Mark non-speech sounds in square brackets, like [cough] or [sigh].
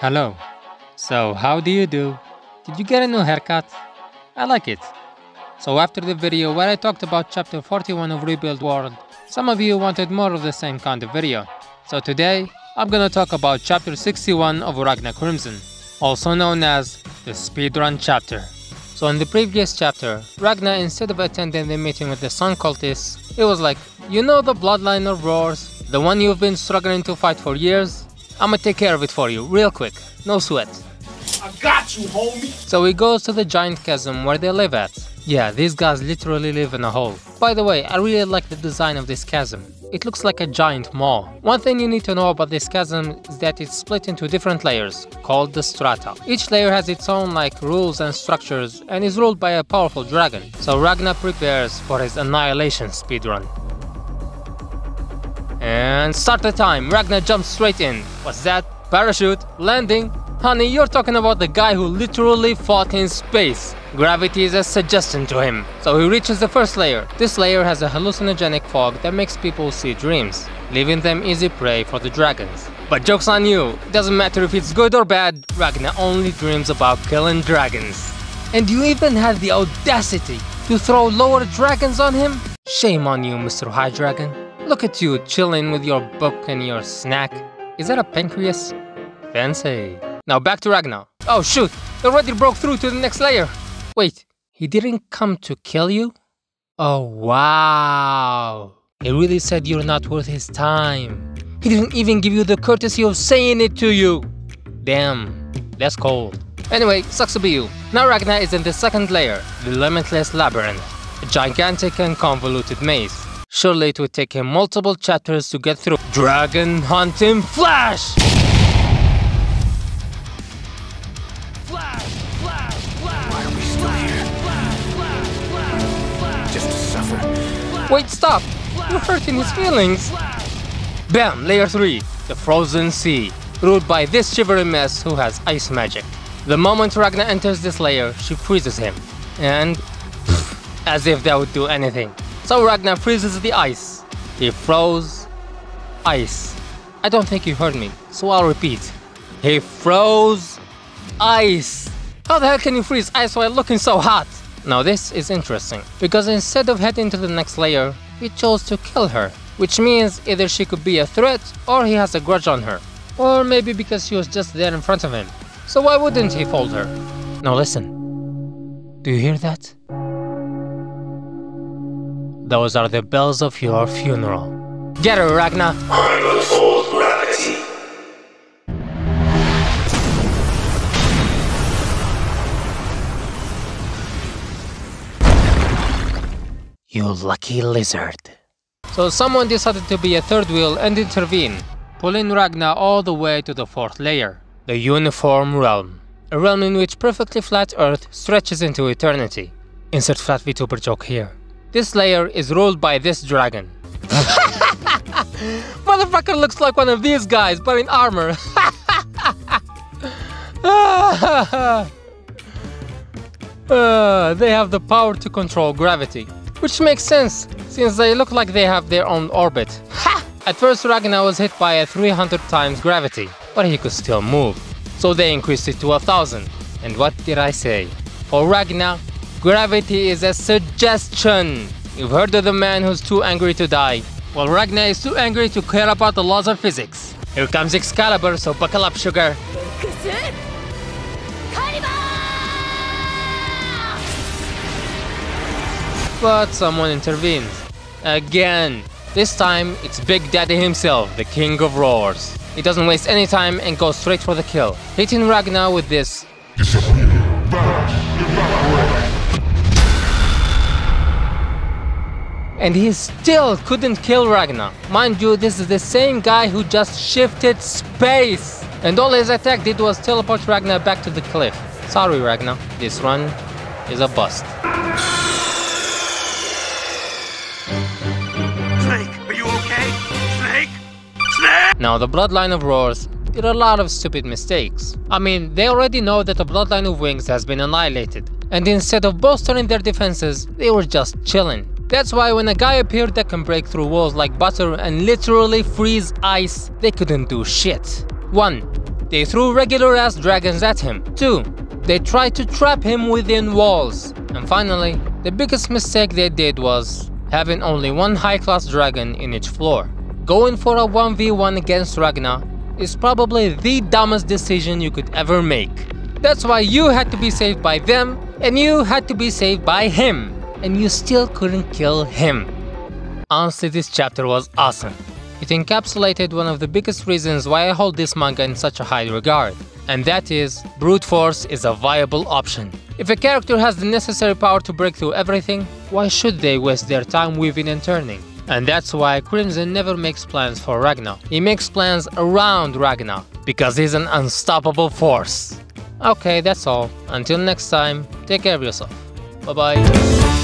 Hello. So, how do you do? Did you get a new haircut? I like it. So after the video where I talked about chapter 41 of Rebuild World, some of you wanted more of the same kind of video. So today, I'm gonna talk about chapter 61 of Ragna Crimson, also known as the speedrun chapter. So in the previous chapter, Ragna instead of attending the meeting with the Sun cultists, it was like, you know the bloodline of roars, the one you've been struggling to fight for years? I'ma take care of it for you, real quick, no sweat. I got you, homie! So he goes to the giant chasm where they live at. Yeah, these guys literally live in a hole. By the way, I really like the design of this chasm. It looks like a giant maw. One thing you need to know about this chasm is that it's split into different layers, called the strata. Each layer has its own like rules and structures and is ruled by a powerful dragon. So Ragna prepares for his annihilation speedrun. And start the time, Ragna jumps straight in. What's that? Parachute, landing. Honey, you're talking about the guy who literally fought in space. Gravity is a suggestion to him. So he reaches the first layer. This layer has a hallucinogenic fog that makes people see dreams, leaving them easy prey for the dragons. But joke's on you, it doesn't matter if it's good or bad, Ragna only dreams about killing dragons. And you even had the audacity to throw lower dragons on him? Shame on you, Mr. High Dragon. Look at you chilling with your book and your snack. Is that a pancreas? Fancy. Now back to Ragna. Oh shoot, he already broke through to the next layer. Wait, he didn't come to kill you? Oh wow. He really said you're not worth his time. He didn't even give you the courtesy of saying it to you. Damn, that's cold. Anyway, sucks to be you. Now Ragna is in the second layer, the Limitless Labyrinth. A gigantic and convoluted maze. Surely it would take him multiple chapters to get through. Dragon Hunting Flash! Flash! Flash! Flash! Why are we still here? Flash! Flash! Flash! Flash! Just to suffer. Wait, stop! You're hurting his feelings! Bam! Layer 3, the Frozen Sea, ruled by this shivering mess who has ice magic. The moment Ragna enters this layer, she freezes him. And... pff, as if that would do anything. So Ragna freezes the ice. He froze... ice. I don't think you heard me, so I'll repeat. He froze... ice. How the hell can you freeze ice while looking so hot? Now this is interesting, because instead of heading to the next layer, he chose to kill her. Which means either she could be a threat or he has a grudge on her. Or maybe because she was just there in front of him. So why wouldn't he fold her? Now listen. Do you hear that? Those are the bells of your funeral. Get her, Ragna! Unfold gravity. You lucky lizard. So someone decided to be a third wheel and intervene, pulling Ragna all the way to the fourth layer, the Uniform Realm. A realm in which perfectly flat Earth stretches into eternity. Insert flat VTuber joke here. This layer is ruled by this dragon. [laughs] Motherfucker looks like one of these guys, but in armor. Uh, [laughs] they have the power to control gravity. Which makes sense, since they look like they have their own orbit. At first Ragna was hit by a 300 times gravity, but he could still move. So they increased it to a 1000. And what did I say? For Ragna, gravity is a suggestion. You've heard of the man who's too angry to die. Well, Ragna is too angry to care about the laws of physics. Here comes Excalibur, so buckle up, sugar. But someone intervenes. Again. This time, it's Big Daddy himself, the King of Roars. He doesn't waste any time and goes straight for the kill, hitting Ragna with this and he still couldn't kill Ragna. Mind you, this is the same guy who just shifted space. And all his attack did was teleport Ragna back to the cliff. Sorry Ragna, this run is a bust. Snake, are you okay? Snake? Snake! Now the Bloodline of Roars did a lot of stupid mistakes. I mean, they already know that the Bloodline of Wings has been annihilated. And instead of bolstering their defenses, they were just chilling. That's why when a guy appeared that can break through walls like butter and literally freeze ice, they couldn't do shit. 1. they threw regular ass dragons at him. 2. They tried to trap him within walls. And finally, the biggest mistake they did was having only one high class dragon in each floor. Going for a 1v1 against Ragna is probably the dumbest decision you could ever make. That's why you had to be saved by them, and you had to be saved by him, and you still couldn't kill him. Honestly, this chapter was awesome. It encapsulated one of the biggest reasons why I hold this manga in such a high regard, and that is, brute force is a viable option. If a character has the necessary power to break through everything, why should they waste their time weaving and turning? And that's why Crimson never makes plans for Ragna. He makes plans around Ragna, because he's an unstoppable force. Okay, that's all. Until next time, take care of yourself. Bye bye.